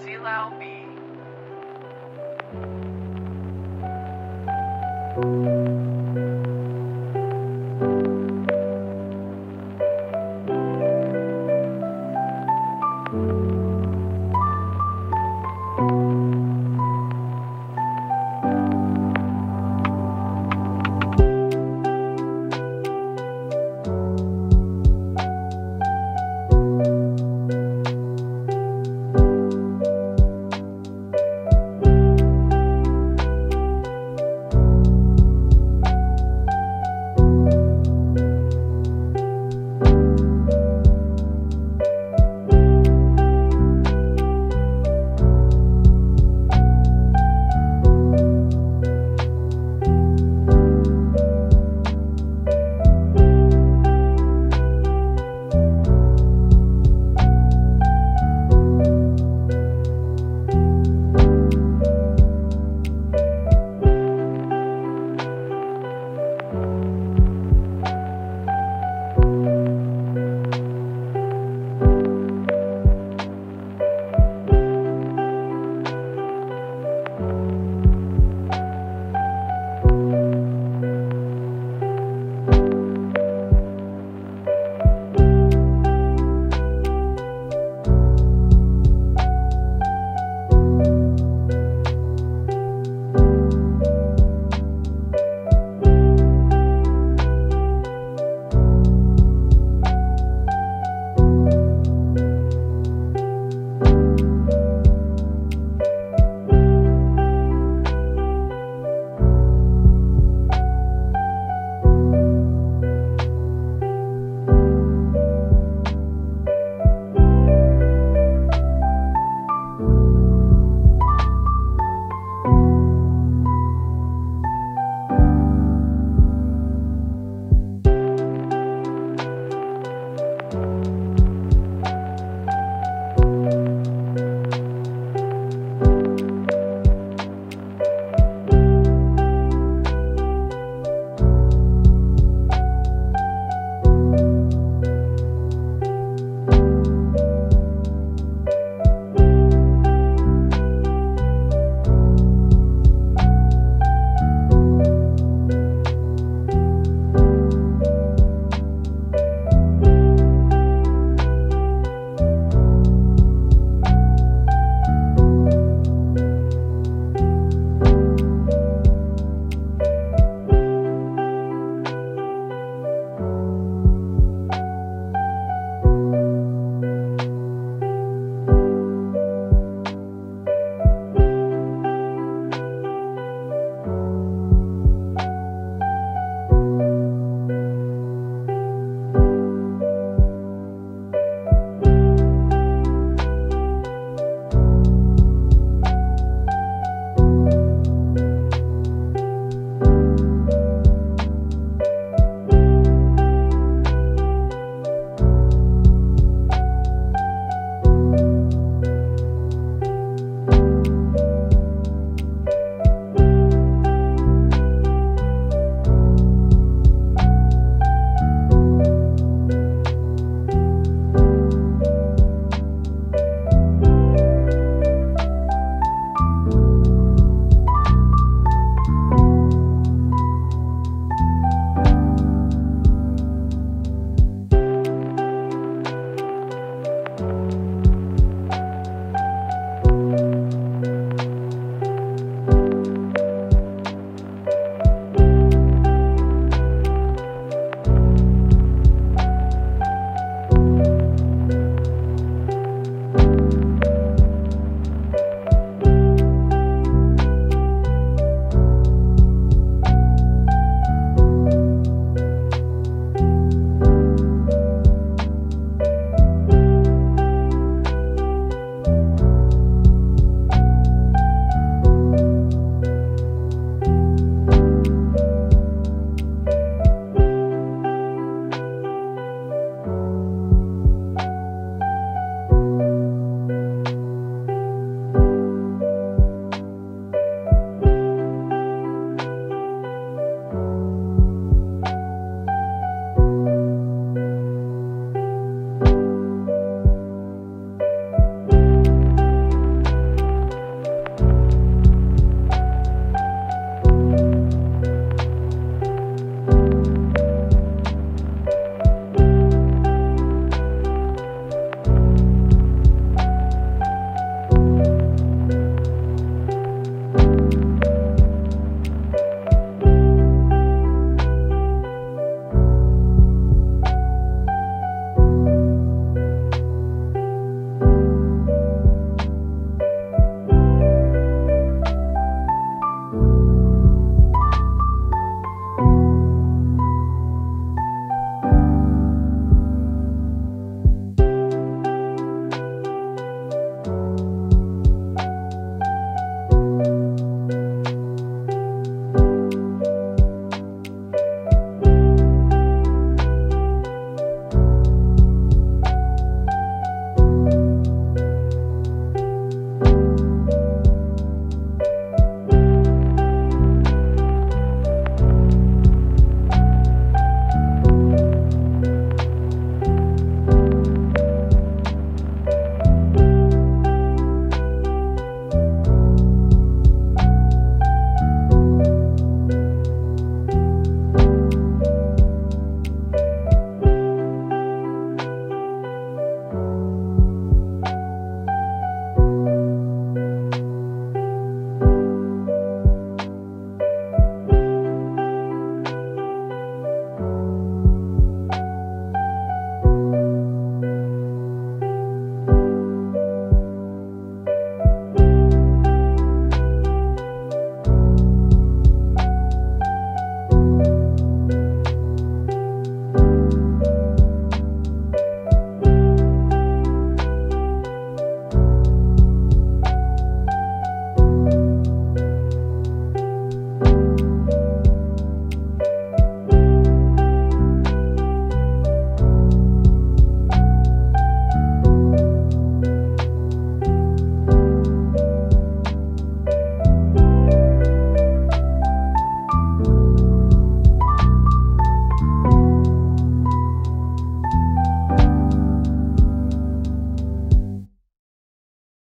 Silao B.